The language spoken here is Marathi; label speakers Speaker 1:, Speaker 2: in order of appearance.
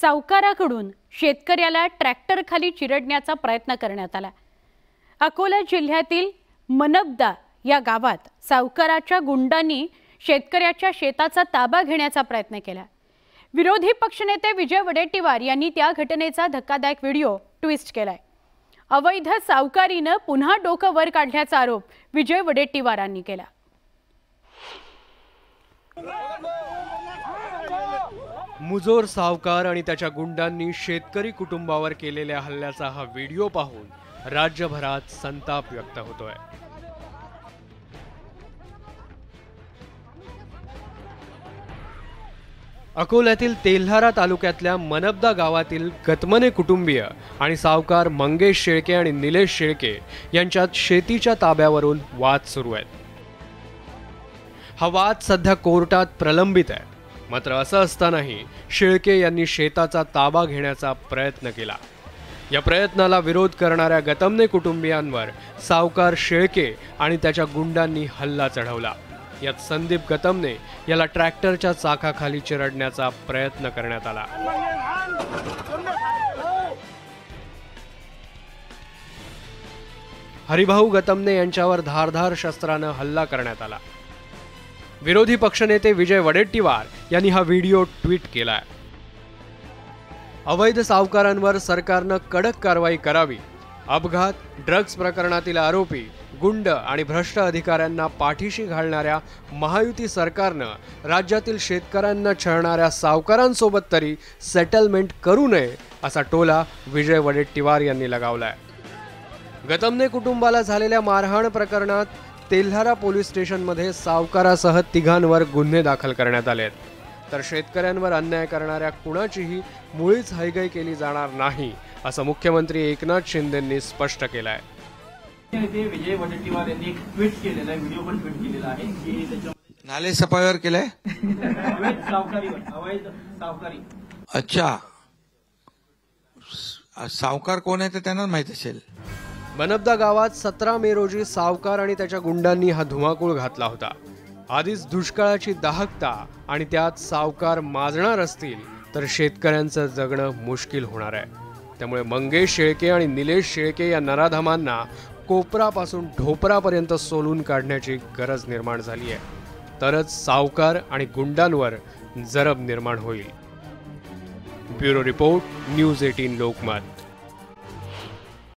Speaker 1: सावकाराकडून शेतकऱ्याला ट्रॅक्टरखाली चिरडण्याचा प्रयत्न करण्यात आला. अकोला जिल्ह्यातील मनबदा या गावात सावकाराच्या गुंडांनी शेतकऱ्याच्या शेताचा ताबा घेण्याचा प्रयत्न केला. विरोधी पक्षनेते विजय वडेट्टीवार यांनी त्या घटनेचा धक्कादायक व्हिडिओ ट्विस्ट केलाय. अवैध सावकारीनं पुन्हा डोकं वर काढल्याचा आरोप विजय वडेट्टीवारांनी केला.
Speaker 2: मुजोर सावकार आणि त्याच्या गुंडांनी शेतकरी कुटुंबावर केलेल्या हल्ल्याचा हा व्हिडिओ पाहून राज्यभरात संताप व्यक्त होतोय. अकोल्यातील तेल्हारा तालुक्यातल्या मनबदा गावातील गतमने कुटुंबीय आणि सावकार मंगेश शेळके आणि निलेश शेळके यांच्यात शेतीच्या ताब्यावरून वाद सुरू आहेत. हा वाद सध्या कोर्टात प्रलंबित आहे. मात्र असं असतानाही शेळके यांनी शेताचा ताबा घेण्याचा प्रयत्न केला. या प्रयत्नाला विरोध करणाऱ्या गतमने कुटुंबियांवर सावकार शेळके आणि त्याच्या गुंडांनी हल्ला चढवला. यात संदीप गतमने याला ट्रॅक्टरच्या चाकाखाली चिरडण्याचा प्रयत्न करण्यात आला. हरिभाऊ गतमने यांच्यावर धारधार शस्त्रानं हल्ला करण्यात आला. विरोधी पक्षनेते विजय वडेट्टीवार यांनी हा व्हिडिओ ट्विट केलाय. अवैध सावकारांवर सरकारनं कडक कारवाई करावी. अपघात ड्रग्ज प्रकरणातील आरोपी गुंड आणि भ्रष्ट अधिकाऱ्यांना पाठीशी घालणाऱ्या महायुती सरकारनं राज्यातील शेतकऱ्यांना छळणाऱ्या सावकारांसोबत तरी सेटलमेंट करू नये असा टोला विजय वडेट्टीवार यांनी लगावलाय. गतमने कुटुंबाला झालेल्या मारहाण प्रकरणात तेल्हारा पोलीस स्टेशनमध्ये सावकारासह तिघांवर गुन्हे दाखल करण्यात आले आहेत. तर शेतकऱ्यांवर अन्याय करणाऱ्या कुणाचीही मुळीच हयगय केली जाणार नाही असं मुख्यमंत्री एकनाथ शिंदेंनी स्पष्ट केलं आहे
Speaker 3: विजय वडेट्टीवार यांनी एक ट्विट केलेला आहे व्हिडिओ पण ट्विट केलेला आहे की त्याच्यामध्ये
Speaker 4: नाले सफाईवर केलंय?
Speaker 3: अवैध सावकारीवर अवैध सावकारी.
Speaker 4: अच्छा. सावकार कोण आहे ते त्यांनाच माहीत असेल.
Speaker 2: बनबदा गावात सतरा मे रोजी सावकार आणि त्याच्या गुंडांनी हा धुमाकूळ घातला होता. आधीच दुष्काळाची दाहकता आणि त्यात सावकार माजणार असतील तर शेतकऱ्यांचं जगणं मुश्किल होणार आहे. त्यामुळे मंगेश शेळके आणि निलेश शेळके या नराधमांना कोपरापासून ढोपरापर्यंत सोलून काढण्याची गरज निर्माण झाली आहे. तरच सावकार आणि गुंडांवर जरब निर्माण होईल. Bureau report news eighteen Lokmat.